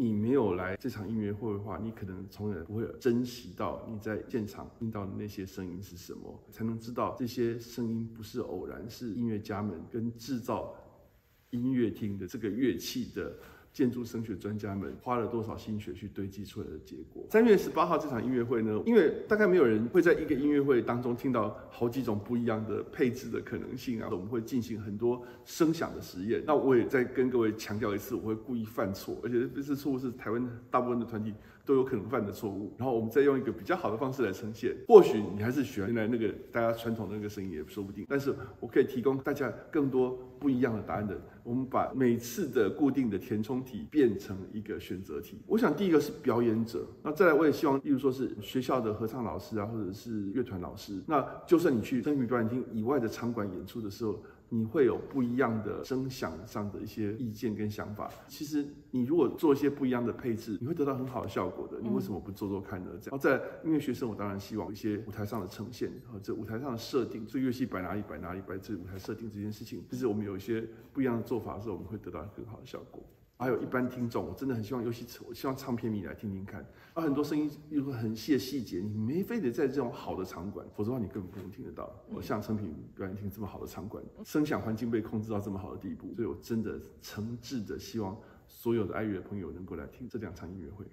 你没有来这场音乐会的话，你可能从来不会珍惜到你在现场听到的那些声音是什么，才能知道这些声音不是偶然，是音乐家们跟制造音乐厅的这个乐器的。建筑声学专家们花了多少心血去堆积出来的结果？三月十八号这场音乐会呢？因为大概没有人会在一个音乐会当中听到好几种不一样的配置的可能性啊。我们会进行很多声响的实验。那我也再跟各位强调一次，我会故意犯错，而且这次错误是台湾大部分的团体都有可能犯的错误。然后我们再用一个比较好的方式来呈现。或许你还是喜欢原来那个大家传统的那个声音也说不定，但是我可以提供大家更多不一样的答案的。我们把每次的固定的填充题变成一个选择题。我想第一个是表演者，那再来我也希望，例如说是学校的合唱老师啊，或者是乐团老师。那就算你去声乐表演厅以外的场馆演出的时候。你会有不一样的声响上的一些意见跟想法。其实你如果做一些不一样的配置，你会得到很好的效果的。你为什么不做做看呢？这样。然后在音乐学生，我当然希望一些舞台上的呈现和这舞台上的设定，这乐器摆哪里摆哪里摆，这舞台设定这件事情，其实我们有一些不一样的做法的时候，我们会得到更好的效果。还有一般听众，我真的很希望尤其我希望唱片迷来听听看。而，很多声音有个很细的细节，你没非得在这种好的场馆，否则的话你根本不能听得到。我像成品表演厅这么好的场馆，声响环境被控制到这么好的地步，所以我真的诚挚的希望所有的爱乐的朋友能够来听这两场音乐会。